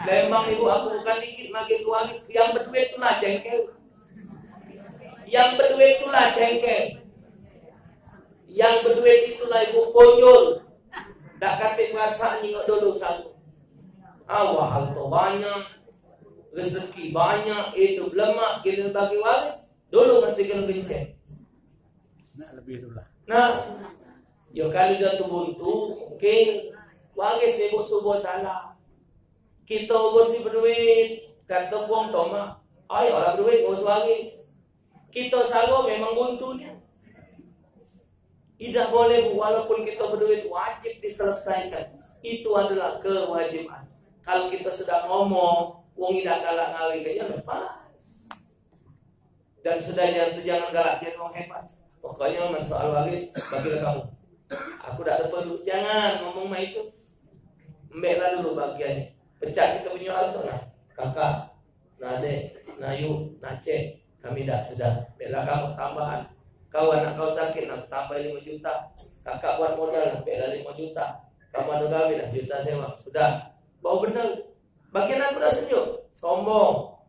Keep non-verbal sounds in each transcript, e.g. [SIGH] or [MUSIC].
Memang ibu aku bukan dikit makin wangi. Yang berduit itulah jengkel. Yang berduit itulah jengkel. Yang berduit itulah ibu pojol. Tak kata perasaan nyingok dulu satu. Awal tu banyak. Rezeki banyak. Hidup lemak. Kita bagi waris. Dulu masih kena gencet. Nak lebih dulu lah. Nah, yo kalau dia tu buntu, mungkin waris ni subuh salah. Kita mesti berduit, kata buang toma. Ayo lah berduit, mesti waris. Kita salah memang buntunya. Tidak boleh walaupun kita berduit wajib diselesaikan. Itu adalah kewajiban. Kalau kita sudah ngomong, wong tidak galak ngalih kayaknya lepas. Dan sudah jangan jangan galak jangan ngomong hebat. Pokoknya memang soal waris bagilah kamu. Aku tidak perlu. Jangan ngomong maitus. Mbeklah dulu bagiannya. Pecah kita punya hal tu lah. Kakak, Nade, Nayu, Nace, kami dah sudah. Mbeklah kamu tambahan. Kau anak kau sakit nak tambah 5 juta. Kakak buat modal bela 5 juta. Kamu ada gawe dah juta sewa. Sudah. Bau benar. Bagian aku dah sejuk. Sombong.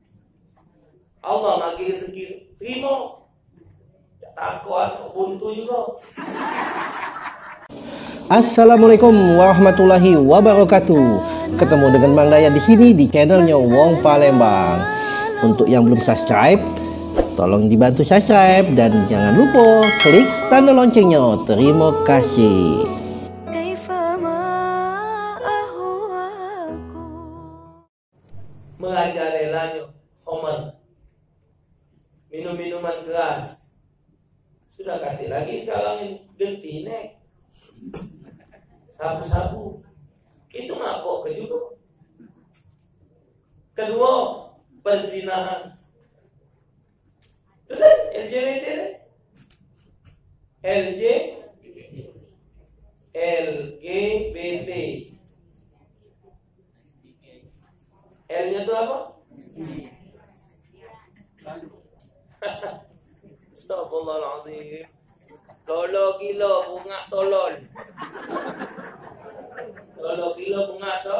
Allah bagi rezeki. Terima. Tak takut aku buntu juga. Assalamualaikum warahmatullahi wabarakatuh. Ketemu dengan Bang Daya di sini di channelnya Wong Palembang. Untuk yang belum subscribe, tolong dibantu subscribe dan jangan lupa klik tanda loncengnya. Terima kasih. Omar minum minuman keras sudah kati lagi sekarang genti nek sabu-sabu itu ngapok ke juga. Kedua perzinahan. Sudah LGBT LJ LGBT L-nya itu apa? Astagfirullahaladzim Tolol gila bunga tolol Tolol gila bunga tu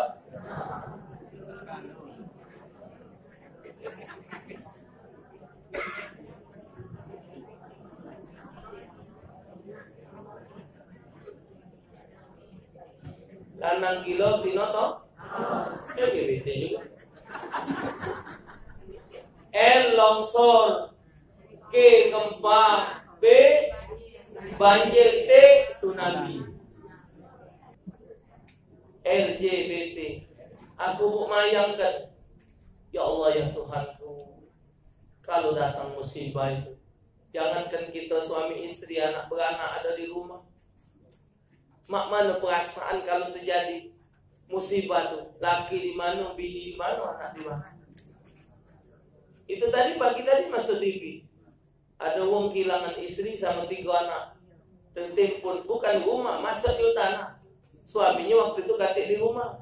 Lanang gila tino to? Ya LGBT juga L longsor K gempa B banjir T tsunami LGBT aku mau mayangkan ya Allah ya Tuhanku kalau datang musibah itu jangankan kita suami istri anak beranak ada di rumah mak mana perasaan kalau terjadi musibah tuh laki di mana bini di mana anak di mana itu tadi pagi tadi masuk TV. Ada wong kehilangan istri sama tiga anak. Tertimpun bukan rumah, masa di tanah. Suaminya waktu itu katik di rumah.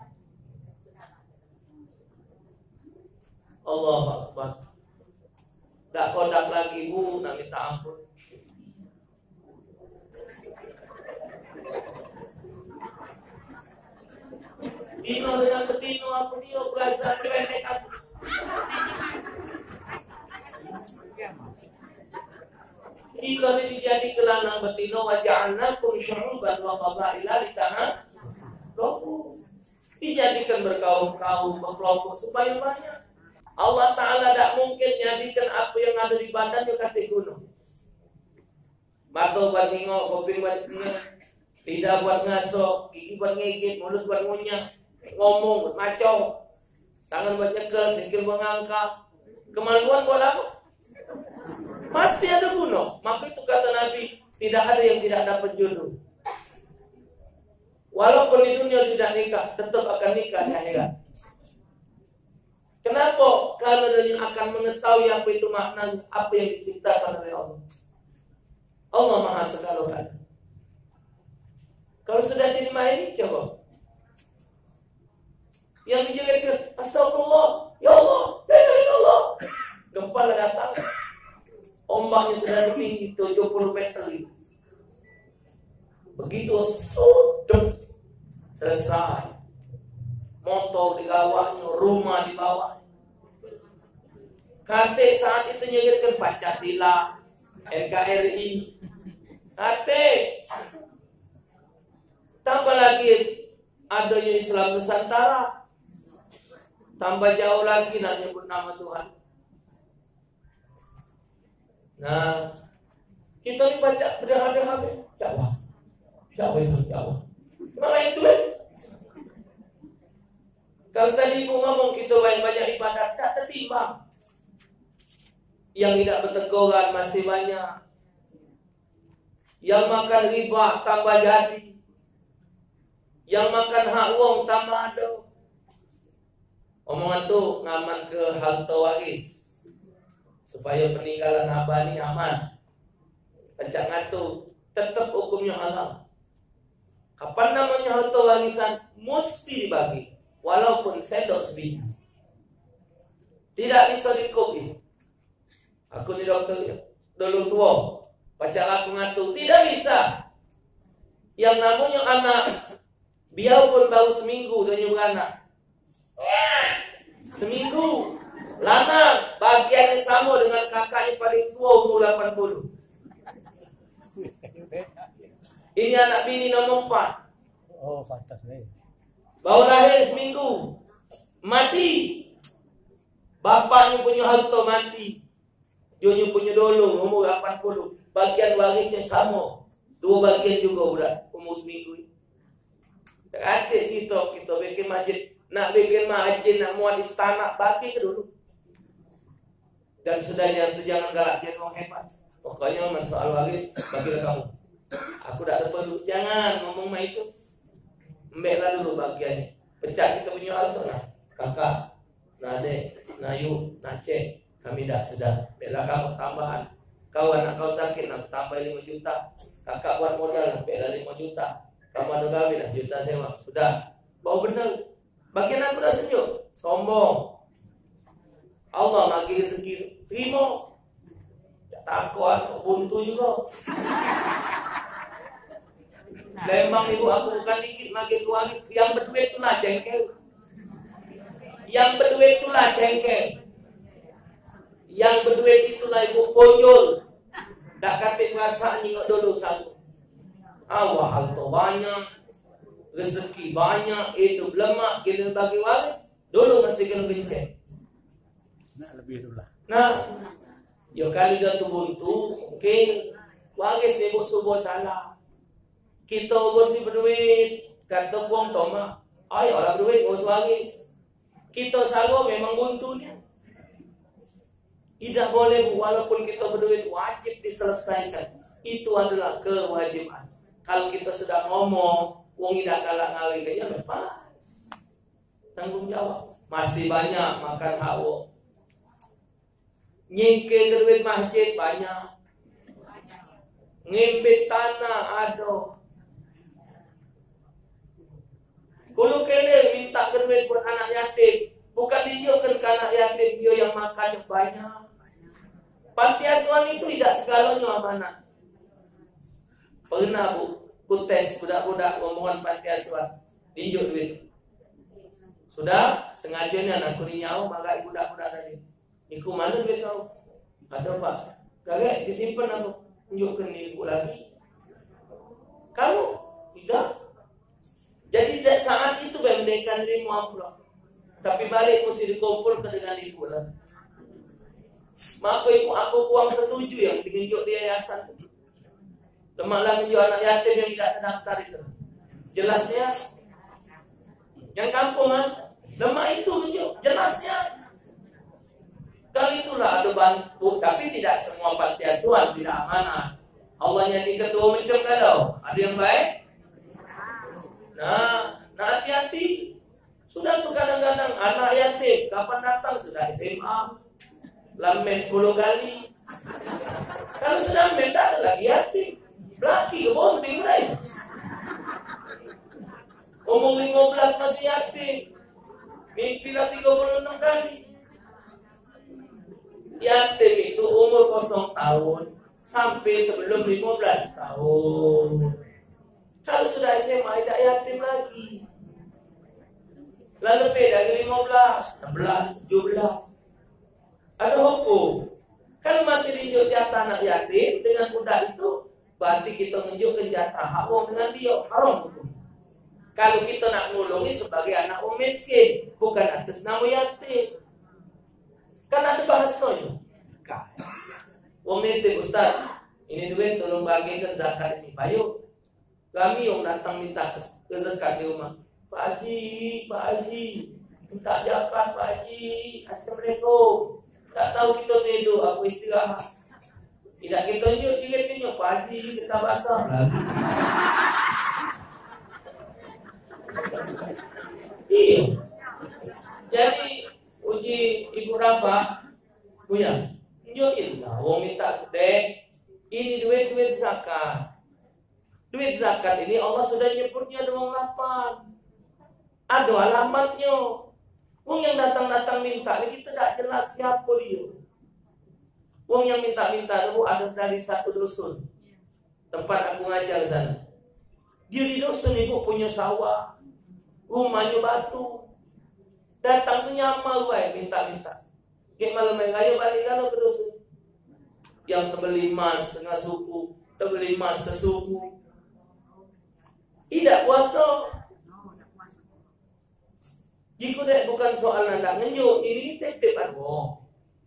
Allah Akbar. Tak kodak lagi bu, nak minta ampun. Tino dengan betino apa dia perasaan pendek aku. Kita ini dijadi kelanang betino wa ja'alnakum syu'uban wa qabaila lita'arafu. Dijadikan berkaum-kaum, berkelompok supaya banyak. Allah Ta'ala tidak mungkin jadikan apa yang ada di badan yang kata gunung. Mata buat ngingok, kuping buat ngingok, lidah buat ngaso, gigi buat ngigit, mulut buat ngunyah, ngomong buat macau, tangan buat nyekel, sikil buat ngangkat, kemaluan buat apa? Masih ada guna. Maka itu kata Nabi, tidak ada yang tidak dapat jodoh. Walaupun di dunia tidak nikah, tetap akan nikah di akhirat. Kenapa? Karena dia akan mengetahui apa itu makna, apa yang diciptakan oleh Allah. Allah Maha Segala Kalau sudah jadi main, coba. Yang dijaga Astagfirullah, Ya Allah, Ya Allah. Gempa datang. Ombaknya sudah setinggi 70 meter itu. Begitu sudah selesai. motor digawanya, rumah dibawa. Kante saat itu nyegirkan Pancasila, NKRI. Kante tambah lagi adanya Islam Nusantara. Tambah jauh lagi nak nyebut nama Tuhan. Nah, kita ini baca berdah-dah Jawa. Jawa itu Mana itu kan? Kalau tadi ibu ngomong kita banyak-banyak ibadat, tak tertimbang. Yang tidak berteguran masih banyak. Yang makan riba tambah jadi. Yang makan hak wong tambah ada. Omongan tu ngaman ke harta waris. Supaya peninggalan abah ni aman. Pencak ngatu tetap hukumnya haram. Kapan namanya harta warisan mesti dibagi walaupun sendok sebiji. Tidak bisa dikopi. Aku ni dokter dulu tua. Baca laku ngatu. Tidak bisa. Yang namanya anak. Biarpun baru seminggu dia anak. Seminggu. Lanang. Bagiannya sama dengan kakaknya paling tua umur 80. Ini anak bini nomor 4. Oh, fantastis. Baru lahir seminggu. Mati. Bapaknya punya harta mati. Dia punya dulu umur 80. Bagian warisnya sama. Dua bagian juga budak umur seminggu. Adik cerita kita bikin masjid. Nak bikin masjid, nak muat istana, bagi ke dulu. Dan sudah jangan tu jangan galak jangan orang hebat. Pokoknya memang soal waris bagilah kamu. Aku tak ada perlu. Jangan ngomong mah itu. Ambillah dulu bagiannya. Pecah kita punya harta lah. Kakak, Nade, Nayu, Nace, kami dah sudah. Ambillah kamu tambahan. Kau anak kau sakit, nak tambah 5 juta. Kakak buat modal, ambillah 5 juta. Kamu ada gawe dah juta sewa. Sudah. Bau benar. Bagian aku dah senyum. Sombong. Allah bagi rezeki. Terima. Tak takut buntu juga. [LAUGHS] Lembang ibu aku bukan dikit makin waris. Yang berdua itulah cengkel. Yang berdua itulah cengkel. Yang berdua itulah ibu pojol. Tak kata perasaan nyingok dulu satu. Awah harta banyak. Rezeki banyak. Hidup lemak. Kena bagi waris. Dulu masih kena genceng. Nak lebih dulu lah. Nah. Yo kali dah tu buntu. Okay. Waris ni ibu subuh salah. Kita mesti berduit. Kata buang toma. Ayo lah berduit. Gak waris. Kita salah memang buntunya. Tidak boleh walaupun kita berduit wajib diselesaikan. Itu adalah kewajiban. Kalau kita sudah ngomong, wong tidak galak ngalih ya lepas. Tanggung jawab. Masih banyak makan hawa. Nyingkir duit masjid banyak. Ngimpit tanah ada. Kalau kene minta duit buat anak yatim, bukan dia ke anak yatim dia yang makan banyak. Panti asuhan itu tidak segalanya amanah. Pernah bu, ku tes budak-budak ngomongan panti asuhan, tinjuk duit. Sudah, sengajanya anak ni nyawa maka budak-budak tadi. Iku mana duit kau? Ada pak. Kagak disimpan aku. Tunjukkan ibu lagi. Kamu tidak. Jadi saat itu mereka terima amplop. Tapi balik mesti dikumpulkan dengan ibu lah. Maka ibu aku uang setuju yang ditunjuk di yayasan. Lemaklah menjual anak yatim yang tidak terdaftar itu. Jelasnya yang kampung kan lemak itu tunjuk jelasnya. Kali itulah ada bantu, tapi tidak semua panti asuhan tidak amanah. Allah yang di kedua macam kalau ada yang baik, Nah, nah hati-hati. Sudah tuh kadang-kadang anak yatim kapan datang sudah SMA, lamen 10 kali. Kalau sudah mendak lagi yatim, laki kebonting lain. Umur 15 masih yatim, mimpi lah 36 kali. Yatim itu umur kosong tahun sampai sebelum 15 tahun. Kalau sudah SMA tidak yatim lagi. Lah lebih dari 15, 16, 17. Ada hukum. Kalau masih diunjuk jatah anak yatim dengan budak itu, berarti kita menunjukkan jatah hak dengan dia haram hukum. Kalau kita nak nolongi sebagai anak orang miskin, bukan atas nama yatim. Kan ada bahasanya. Wong yatim Ustaz, ini duit tolong bagikan zakat ini. Bayu, kami yang datang minta ke, zakat di rumah. Pak Haji, Pak Haji, minta zakat Pak Haji. Assalamualaikum. Tak tahu kita tidur, apa istirahat. Tidak kita tunjuk, juga tunjuk. Pak Haji, kita basah. Iya. Jadi uji Ibu Rafa, Buya, tunjukin lah. Wong minta gede, ini duit duit zakat. Duit zakat ini Allah sudah nyebutnya doang lapan. Ada alamatnya. Wong yang datang-datang minta ini kita tidak jelas siapa dia. Wong yang minta-minta itu ada dari satu dusun. Tempat aku ngajar sana. Dia di dusun ibu punya sawah, rumahnya batu. Datang tuh nyamar gue minta-minta. Kayak malam ayo balik kan terus. Yang terbeli emas setengah suku, terbeli emas sesuku. Tidak puasa. Jika tidak bukan soal nanda ngenjuk, ini titip aku.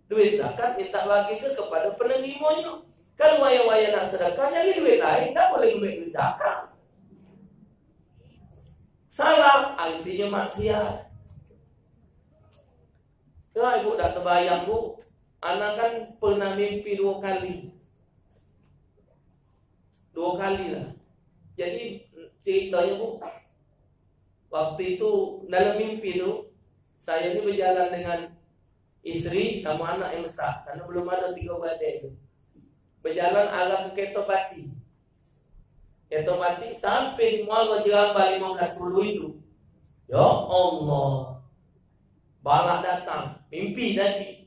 Duit zakat minta bagi ke kepada penerimanya. Kalau waya-waya nak sedekah, jadi duit lain, tidak boleh duit zakat. Salah artinya maksiat. Ya ibu tak terbayang bu, anak kan pernah mimpi dua kali. Dua kali lah. Jadi ceritanya bu, waktu itu dalam mimpi itu saya ini berjalan dengan istri sama anak yang besar karena belum ada tiga badai itu. Berjalan arah ke Ketopati. Ketopati sampai di Muara Jeramba 1510 itu. Ya Allah. Balak datang, mimpi tadi.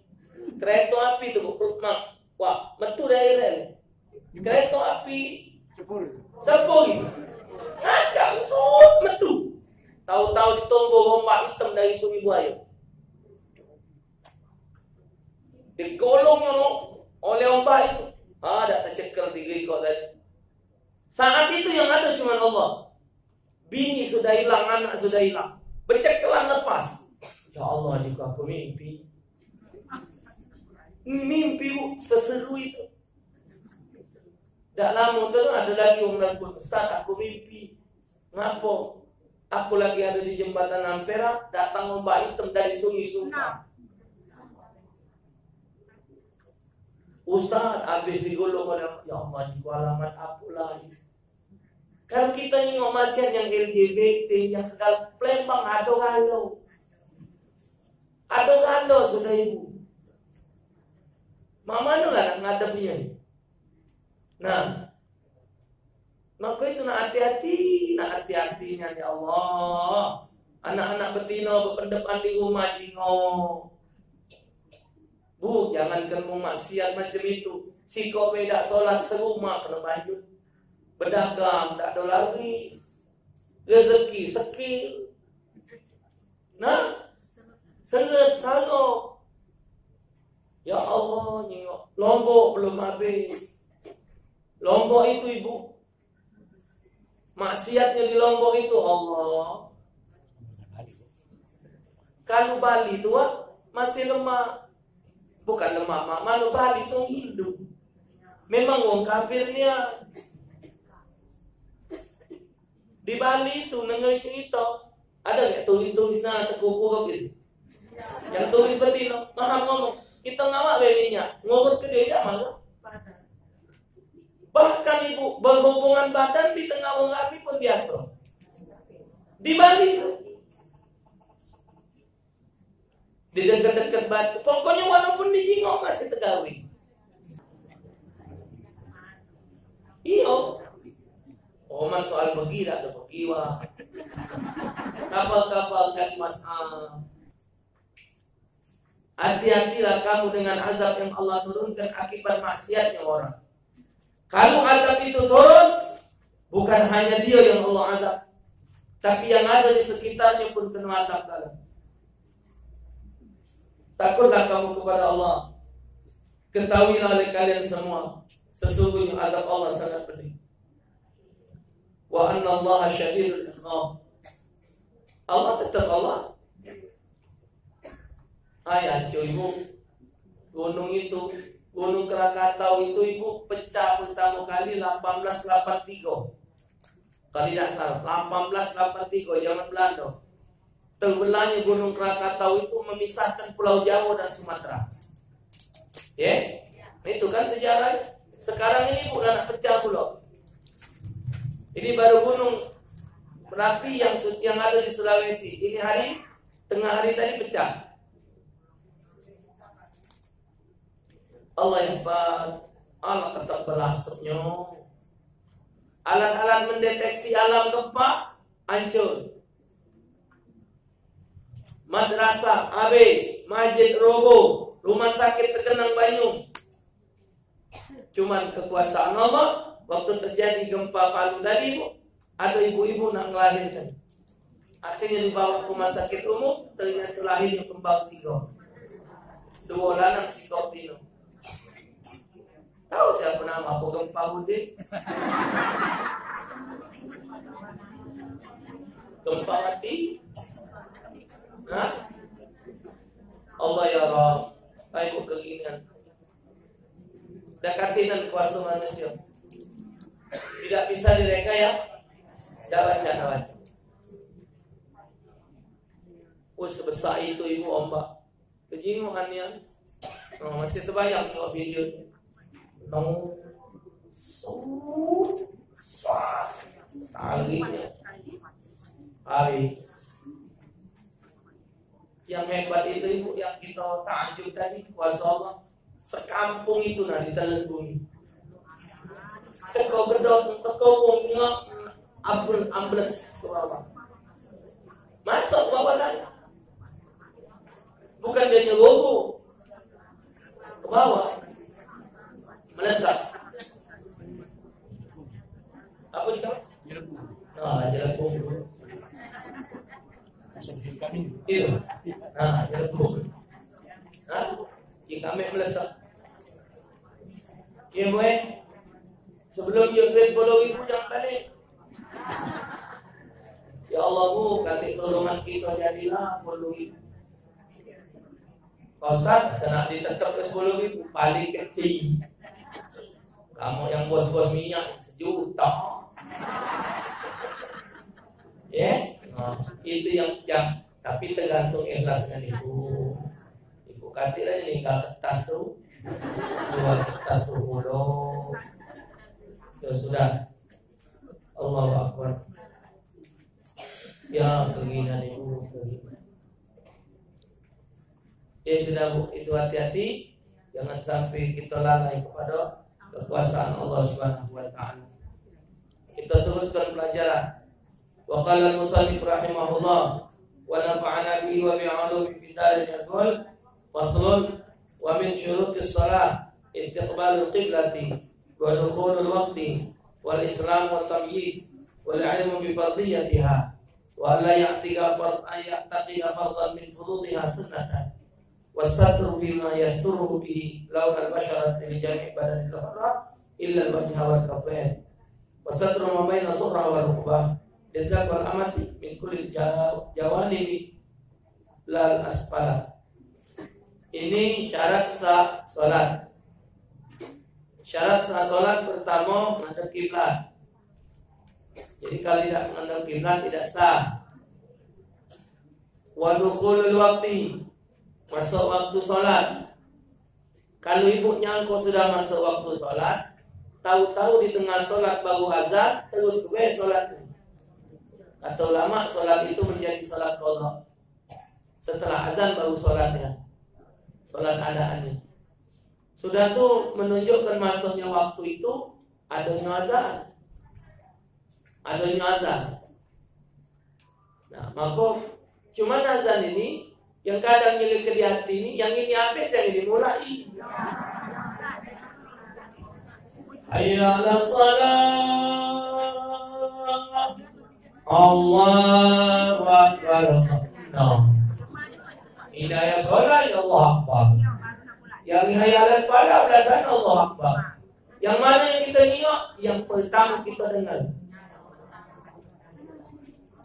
Kereta api itu mak, wah, metu dari rel. Kereta api sepul itu. Ngacak, sut, metu. Tahu-tahu ditunggu ombak hitam dari sungai buaya. Digolongnya no, oleh ombak itu. Ah, tak tercekel tiga ekor tadi. Saat itu yang ada cuma Allah. Bini sudah hilang, anak sudah hilang. Bercekelan lepas. Ya Allah, jika aku mimpi. Mimpi seseru itu. Tak lama tu ada lagi orang bilang, Ustaz aku mimpi. Ngapa? Aku lagi ada di jembatan Ampera, datang ombak hitam dari sungai Susah. Ustaz, habis digolong oleh Ya Allah, jika alamat apa lagi? Kalau kita nyingok masian yang LGBT, yang segala pelembang. Ada galau sudah ibu. Mama nu lah nak ngadepnya. Nah, maka itu nak hati-hati, nak hati-hatinya ya Allah. Anak-anak betina berpendepan di rumah jingo. Bu, jangan kamu maksiat macam itu. Si kau beda solat serumah kena baju berdagang tak ada laris rezeki skill nah seret salo ya Allah nyok lombok belum habis lombok itu ibu. Maksiatnya di lombok itu Allah. Kalau Bali itu masih lemah bukan lemah mak. Malu Bali itu hidup memang wong kafirnya di Bali itu nengai cerita ada nggak tulis-tulis nah tekuku apa gitu yang tulis betina maham ngomong. Kita ngawak belinya. Ngurut ke desa malah bahkan ibu berhubungan badan di tengah api pun biasa di Bali di dekat-dekat batu pokoknya walaupun di Jinggo masih tegawi iyo Oman soal begira ada begiwa. Kapal-kapal dan mas'al. Hati-hatilah kamu dengan azab yang Allah turunkan akibat maksiatnya orang. Kalau azab itu turun, bukan hanya dia yang Allah azab. Tapi yang ada di sekitarnya pun kena atap dalam. Takutlah kamu kepada Allah. Ketahuilah oleh kalian semua. Sesungguhnya adab Allah sangat pedih. Wa anna Allah syadidul iqab. Allah tetap Allah. Ayah ibu gunung itu Gunung Krakatau itu ibu pecah pertama kali 1883 kalau tidak salah 1883 zaman Belanda. Terbelahnya Gunung Krakatau itu memisahkan Pulau Jawa dan Sumatera. Ya? Yeah? itu kan sejarah. Sekarang ini bukan pecah pulau ini baru gunung berapi yang yang ada di Sulawesi. Ini hari tengah hari tadi pecah Allah yang Allah tetap belasuknya Alat-alat mendeteksi alam gempa hancur. Madrasah habis, masjid roboh, rumah sakit terkenang banyak. Cuman kekuasaan Allah waktu terjadi gempa Palu tadi ada ibu-ibu nak melahirkan. Akhirnya dibawa ke rumah sakit umum, ternyata lahirnya kembang tiga. Dua lanang si Koptino. Tahu siapa nama apa gempa Udin? gempa mati? Hah? Allah ya Rabb. Ayo keinginan. Dekatinan kuasa manusia. Tidak bisa direka ya. Tidak baca, tidak baca. Oh sebesar itu ibu ombak. Kejimuannya. Oh, masih terbayang tengok video nong su sa habis yang hebat itu ibu yang kita takjub tadi kuasa Allah sekampung itu nah ditelan bumi. Teko gedok teko wongnya abun ambles ke bawah masuk ke bawah sana bukan dia nyelogo ke bawah melesat. Apa di kau? Nah, jelekung. Iya. Nah, jelekung. Nah, jika kami melesat. Ya, boy. Sebelum you grade follow itu jangan balik. Ya Allah bu, kata tolongan kita jadilah itu. Pak Ustaz, senang ditetap ke 10 ribu, paling kecil. Kamu yang bos-bos minyak sejuta. ya, yeah? nah, itu yang yang tapi tergantung ikhlasnya ibu. Ibu aja ninggal kertas tuh, jual kertas tuh mulu. Ya sudah. Allah Akbar. Ya keinginan ibu Ya sudah bu, itu hati-hati. Jangan sampai kita lalai kepada kekuasaan Allah Subhanahu wa taala. Kita teruskan pelajaran. Wa qala al-musannif rahimahullah wa nafa'ana bihi wa bi 'ulumi fid darin yaqul faslun wa min syurutis shalah istiqbalul qiblati wa dukhulul waqti wal islam wa tamyiz wal ilmu bi fardiyatiha wa la ya'tiqa fard an ya'taqiqa fardan min furudiha sunnatan wasatru bima yasturuhu bihi laun al-basharat li jami' badan al-hurra illa al-wajha wal kafain wasatru ma baina surra wal rukbah lidzak wal amati min kulli jawanibi lal asfala. Ini syarat sah salat syarat sah salat pertama menghadap kiblat. Jadi kalau tidak menghadap kiblat tidak sah. Wa dukhulul waqti masuk waktu sholat. Kalau ibu nyangkut sudah masuk waktu sholat, tahu-tahu di tengah sholat baru azan, terus gue sholat. Atau lama sholat itu menjadi sholat kodok. Setelah azan baru sholatnya, sholat adaannya. Sudah tuh menunjukkan masuknya waktu itu adanya azan. Adanya azan. Nah, maka cuma azan ini yang kadang nyelip di hati ini, yang ini habis, yang ini mulai. Hayya ala salat Allahu Akbar. No. Hidayah sholat ya Allah Akbar. Yang hayalan pada belasan Allah Akbar. Yang mana yang kita niat? Yang pertama kita dengar.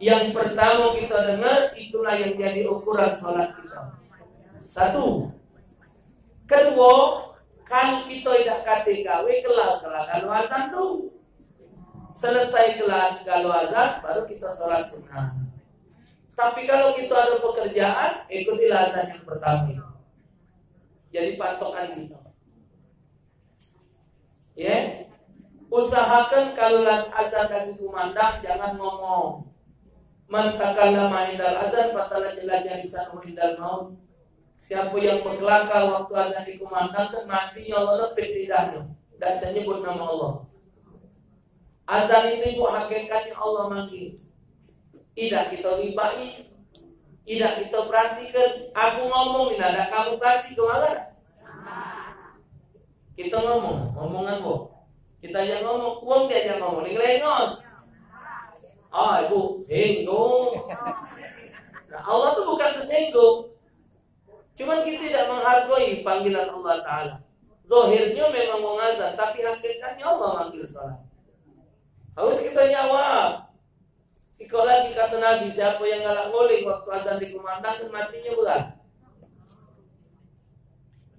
Yang pertama kita dengar itulah yang jadi ukuran sholat kita. Satu. Kedua, kalau kita tidak kata gawe kelar kelar kalau azan tu. Selesai kelar kalau azan baru kita sholat sunnah. Tapi kalau kita ada pekerjaan, ikutilah azan yang pertama. Jadi patokan kita. Ya, usahakan kalau azan itu mandang jangan ngomong. Man takallama indal azan fatala jelajah lisanu indal maut. Siapa yang berkelakar waktu azan dikumandangkan matinya Allah lepit lidahnya dan menyebut nama Allah. Azan itu ibu hakikatnya Allah manggil. Tidak kita ribai, tidak kita perhatikan. Aku ngomong ini ada kamu perhati ke mana? Kita ngomong, ngomongan bu. Kita yang ngomong, uang dia yang ngomong, ini lengos. Ah, ibu, singgung. Nah, Allah tuh bukan tersinggung. Cuman kita tidak menghargai panggilan Allah Ta'ala. Zohirnya memang mengazan, tapi hakikatnya Allah manggil salat. Harus kita jawab. Sikol lagi kata Nabi, siapa yang galak nguling waktu azan dikumandangkan matinya berat.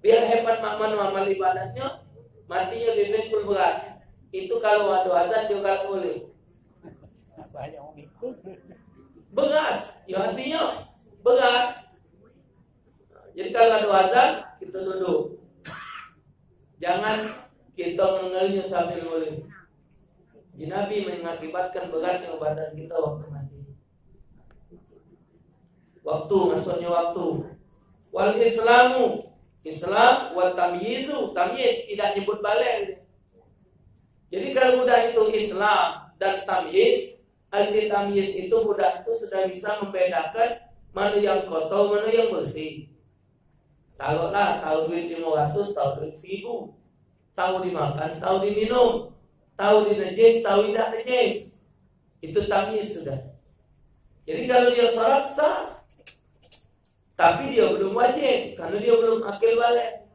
Biar hebat makman amal ibadahnya, matinya lebih berat. Itu kalau ada azan dia galak. Banyak orang ikut. [LAUGHS] Berat, ya artinya berat. Jadi kalau ada azan, kita duduk. Jangan kita mengenalnya sambil boleh. Nabi mengakibatkan beratnya badan kita waktu mati. Waktu maksudnya waktu. Wal Islamu Islam wa tamyizu tamyiz tidak nyebut balik. Jadi kalau budak itu Islam dan tamyiz, arti tamyiz itu budak itu sudah bisa membedakan mana yang kotor, mana yang bersih. Taruhlah tahu duit 500, tahu duit 1000. Tahu dimakan, tahu diminum. Tahu di najis, tahu tidak najis. Itu tamyiz sudah. Jadi kalau dia sholat sah, tapi dia belum wajib karena dia belum akil balik.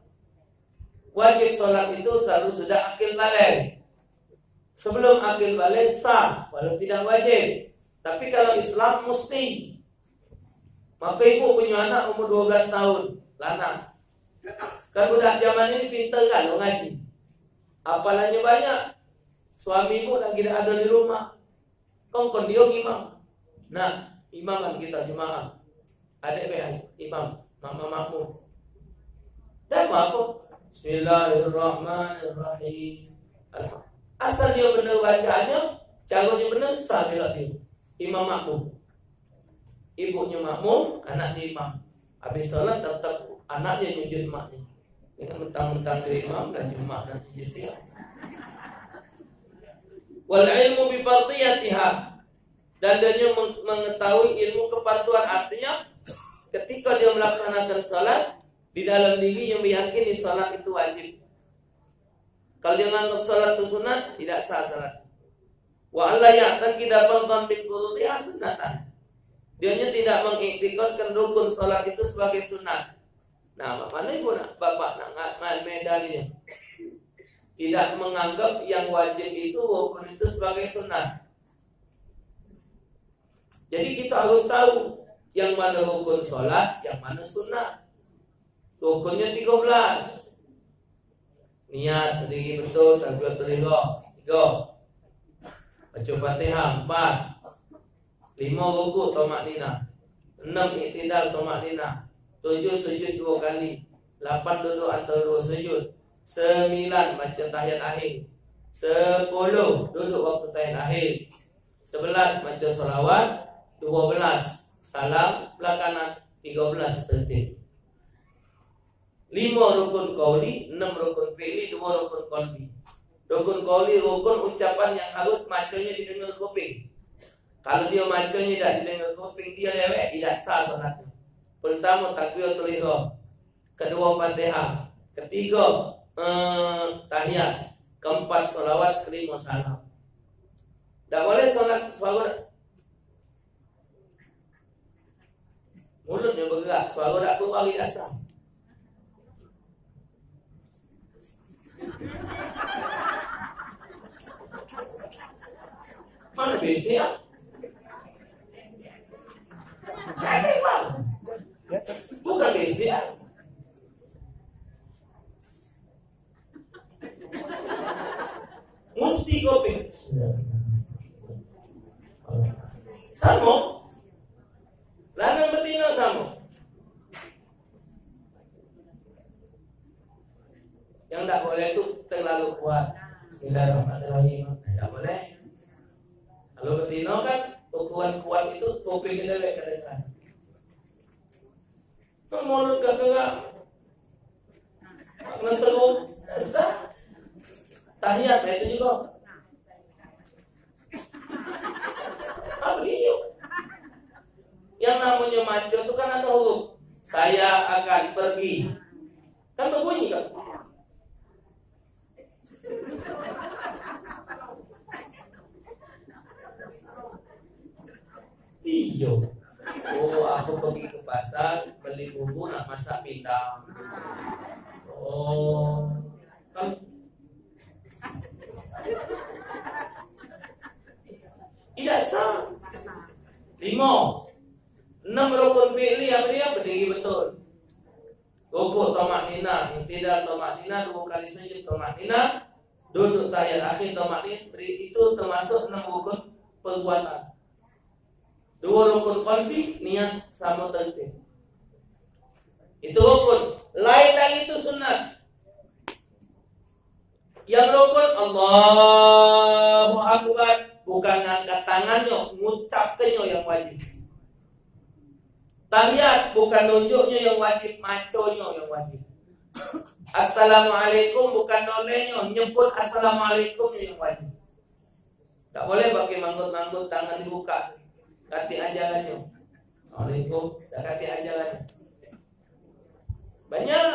Wajib sholat itu selalu sudah akil balik. Sebelum akil balik sah, walau tidak wajib. Tapi kalau Islam mesti. Maka ibu punya anak umur 12 tahun, lana. Kan budak zaman ini pintar kan lo ngaji. Apalanya banyak. Suamimu lagi ada di rumah. Kongkon dia imam. Nah, imam kan kita jemaah. Adik behas, imam, mama makmum. Dan apa? Bismillahirrahmanirrahim. Asal dia benar bacaannya, caranya benar sah dia. Imam makmum. Ibunya makmum, anaknya imam. Habis sholat tetap anaknya nyujud maknya. Dengan mentang-mentang dari imam dan jumat dan sujud Wal ilmu bi dan dia mengetahui ilmu kepatuhan artinya ketika dia melaksanakan salat di dalam diri yang meyakini salat itu wajib. Kalau dia menganggap salat itu sunat, tidak sah salat. Wa Allah ya'taqida fardan min qudhiha sunnatan. Dia tidak mengiktikadkan rukun salat itu sebagai sunat. Nah, mana ibu nak bapak nak medalinya? Tidak menganggap yang wajib itu rukun itu sebagai sunat. Jadi kita harus tahu yang mana rukun sholat, yang mana sunnah. Rukunnya 13. Niat berdiri betul, takbiratul ihram. Tiga. Baca Fatihah empat. Lima ruku tomak nina. Enam iktidal tomak nina. Tujuh sujud dua kali. Lapan duduk antara dua sujud. Sembilan baca tahiyat akhir. Sepuluh duduk waktu tahiyat akhir. Sebelas baca solawat. Dua belas salam belakangan 13 tertib lima rukun kauli, enam rukun fi'li, dua rukun kolbi. Rukun kauli rukun ucapan yang harus macamnya didengar kuping. Kalau dia macamnya tidak didengar kuping, dia lewat tidak sah solatnya. Pertama takbiratul ihram, kedua Fatihah, ketiga eh, tahiyat, keempat solawat, kelima salam. Tidak boleh solat suara mulutnya bergerak, suara tak keluar tidak sah. BC ya? Bukan BC ya? Mesti kopi. Samo. Lanang betina samo. Yang tak boleh itu terlalu kuat. Bismillahirrahmanirrahim. Tidak boleh. Kalau betina kan ukuran kuat itu kuping kita ke depan. Mulut kagak menteruk sah tahiyat itu juga. Dia? Yang namanya maco itu kan ada huruf. Saya akan pergi. Kan berbunyi kan Iyo. Oh, aku pergi ke pasar beli bumbu nak masak pindang. Oh, kan tidak sah. Lima. Enam rukun fi'li yang dia berdiri betul. Rukuk tomak nina, yang tidak tomak nina dua kali sujud tomak nina, duduk tahiyat akhir tomak nina, itu termasuk enam rukun perbuatan. Dua rukun qalbi niat sama tertib. Itu rukun. Lain lagi itu sunat. Yang rukun Allahu Akbar bukan ngangkat tangannya, ngucapkannya yang wajib. Tahiyat bukan nunjuknya yang wajib, maconya yang wajib. Assalamualaikum bukan nolenya, nyebut assalamualaikum yang wajib. Tak boleh pakai manggut-manggut tangan dibuka. Kati ajarannya. Assalamualaikum, tak kati ajarannya. Banyak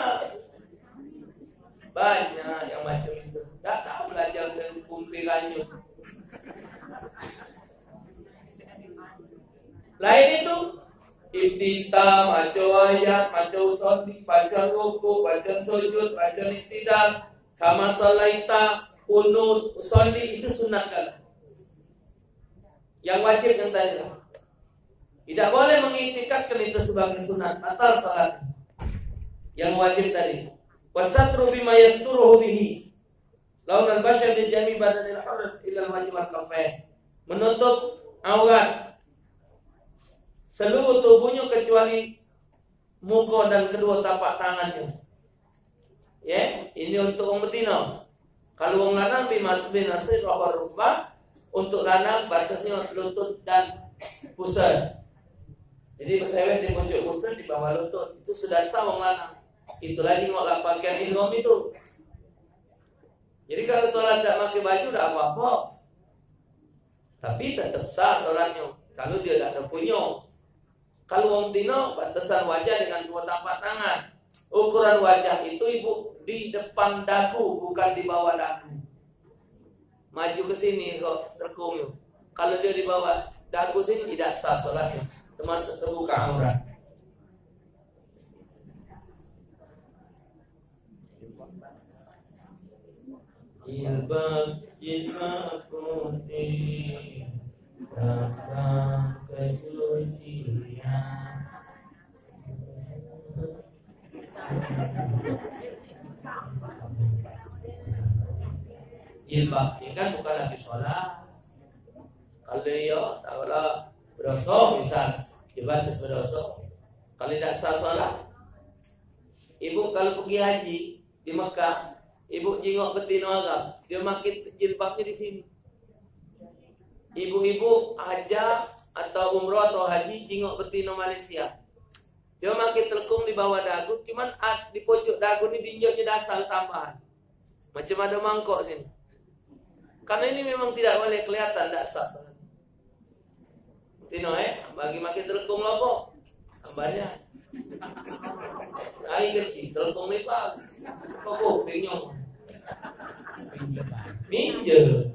banyak yang macam itu. Tak tahu belajar dari kumpirannya. Lain itu Ibtita, maco ayat, maco soli, bacaan ruku, bacaan sujud, bacaan iktidal, kama salaita, kunut, soli itu sunat kan. Yang wajib yang tadi Tidak boleh mengiktikatkan itu sebagai sunat atau salat. Yang wajib tadi. Wasatru bima yasturuhu bihi. Laun al-bashar di jami badanil hurr al-wajib al-kafain. Menutup aurat seluruh tubuhnya kecuali muka dan kedua tapak tangannya. Ya, ini untuk orang betina. Kalau orang lanang bi masbin nasir wa rubah untuk lanang batasnya lutut dan pusat. Jadi pesawat di pojok pusat di bawah lutut itu sudah sah orang lanang. Itu lagi mau lapangkan ihram itu. Jadi kalau sholat tidak pakai baju tidak apa-apa. Tapi tetap sah sholatnya. Kalau dia tidak ada punya. Kalau wong dino batasan wajah dengan dua tapak tangan. Ukuran wajah itu ibu di depan dagu bukan di bawah dagu. Maju ke sini kok terkung. Kalau dia di bawah dagu sini tidak sah sholatnya. Termasuk terbuka. Aurat. Ilbab jilbab putih Datang kesucian Jilbab ini kan bukan lagi sholat. Kalau ya kalau berdosa misal Terus berdosa Kalau tidak sah sholat Ibu kalau pergi haji di Mekah Ibu jingok betina Arab, dia makin jilbabnya di sini. Ibu-ibu haja atau umroh atau haji jingok betina Malaysia. Dia makin telkung di bawah dagu, cuman di pojok dagu ini dinjoknya dasar tambahan. Macam ada mangkok sini. Karena ini memang tidak boleh kelihatan, tidak sah Tino eh, bagi makin telkung lopo, gambarnya. Air kecil, telkung lipat. Kok kupingnya? Minjem.